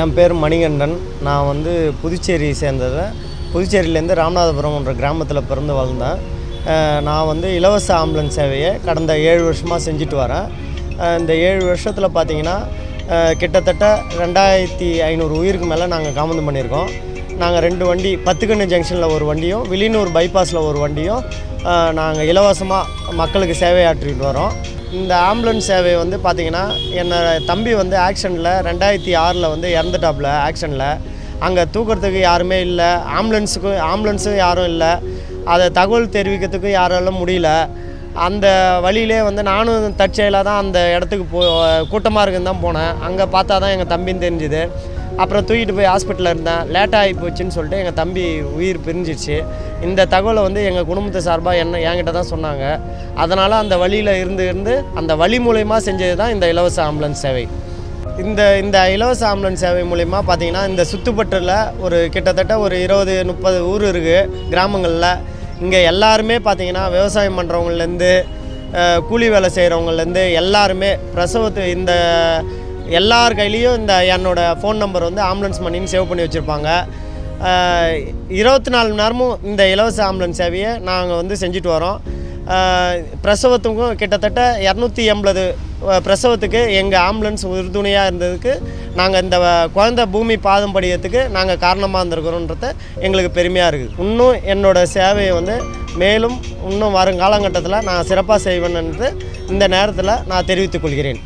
என் பேர் மணிகண்டன். நான் வந்து புதுச்சேரி சேர்ந்தது. புதுச்சேரியிலேருந்து ராமநாதபுரம்ன்ற கிராமத்தில் பிறந்து வளர்ந்தேன். நான் வந்து இலவச ஆம்புலன்ஸ் சேவையை கடந்த ஏழு வருஷமாக செஞ்சுட்டு வரேன். இந்த ஏழு வருஷத்தில் பார்த்தீங்கன்னா கிட்டத்தட்ட ரெண்டாயிரத்தி ஐநூறு உயிருக்கு மேலே நாங்கள் காமந்து பண்ணியிருக்கோம். நாங்கள் ரெண்டு வண்டி பத்துக்கண்ணு ஜங்ஷனில் ஒரு வண்டியும் வில்லியனூர் பைபாஸில் ஒரு வண்டியும் நாங்கள் இலவசமாக மக்களுக்கு சேவையாற்றிட்டு வரோம். இந்த ஆம்புலன்ஸ் சேவை வந்து பார்த்திங்கன்னா என்னோட தம்பி வந்து ஆக்ஷனில் ரெண்டாயிரத்தி ஆறில் வந்து இறந்துட்டாப்புல ஆக்ஷனில் அங்கே தூக்கிறதுக்கு யாருமே இல்லை. ஆம்புலன்ஸுக்கும் ஆம்புலன்ஸும் யாரும் இல்லை. அதை தகவல் தெரிவிக்கிறதுக்கும் யாராலும் முடியல. அந்த வழியிலே வந்து நானும் தற்செயலாக தான் அந்த இடத்துக்கு போ கூட்டமாக இருக்குன்னு தான் போனேன். அங்கே பார்த்தா தான் எங்கள் தம்பின்னு தெரிஞ்சுது. அப்புறம் தூக்கிட்டு போய் ஹாஸ்பிட்டலில் இருந்தேன். லேட்டாக ஆகி போச்சுன்னு சொல்லிட்டு எங்கள் தம்பி உயிர் பிரிஞ்சிடுச்சு இந்த தகவலை வந்து எங்கள் குடும்பத்து சார்பாக என்ன என்கிட்ட தான் சொன்னாங்க. அதனால் அந்த வழியில் இருந்து இருந்து அந்த வழி மூலயமா செஞ்சது தான் இந்த இலவச ஆம்புலன்ஸ் சேவை. இந்த இந்த இலவச ஆம்புலன்ஸ் சேவை மூலிமா பார்த்தீங்கன்னா இந்த சுத்துப்பட்டில் ஒரு கிட்டத்தட்ட ஒரு இருபது முப்பது ஊர் இருக்குது கிராமங்களில். இங்கே எல்லாருமே பார்த்திங்கன்னா விவசாயம் பண்ணுறவங்கலேருந்து கூலி வேலை செய்கிறவங்கலேருந்து எல்லாருமே பிரசவத்து இந்த எல்லார் கையிலையும் இந்த என்னோடய ஃபோன் நம்பர் வந்து ஆம்புலன்ஸ் மணின்னு சேவ் பண்ணி வச்சுருப்பாங்க. இருபத்தி நாலு மணி நேரமும் இந்த இலவச ஆம்புலன்ஸ் சேவையை நாங்கள் வந்து செஞ்சுட்டு வரோம். பிரசவத்துக்கும் கிட்டத்தட்ட இரநூத்தி எண்பது பிரசவத்துக்கு எங்கள் ஆம்புலன்ஸ் உறுதுணையாக இருந்ததுக்கு நாங்கள் இந்த வ- குழந்தை பூமி பாதம் படியத்துக்கு நாங்கள் காரணமாக இருந்திருக்கிறோன்றத எங்களுக்கு பெருமையாக இருக்குது இன்னும் என்னோடய சேவையை வந்து மேலும் இன்னும் வருங்காலகட்டத்தில் நான் சிறப்பாக செய்வேன்ன்றது இந்த நேரத்தில் நான் தெரிவித்துக் கொள்கிறேன்.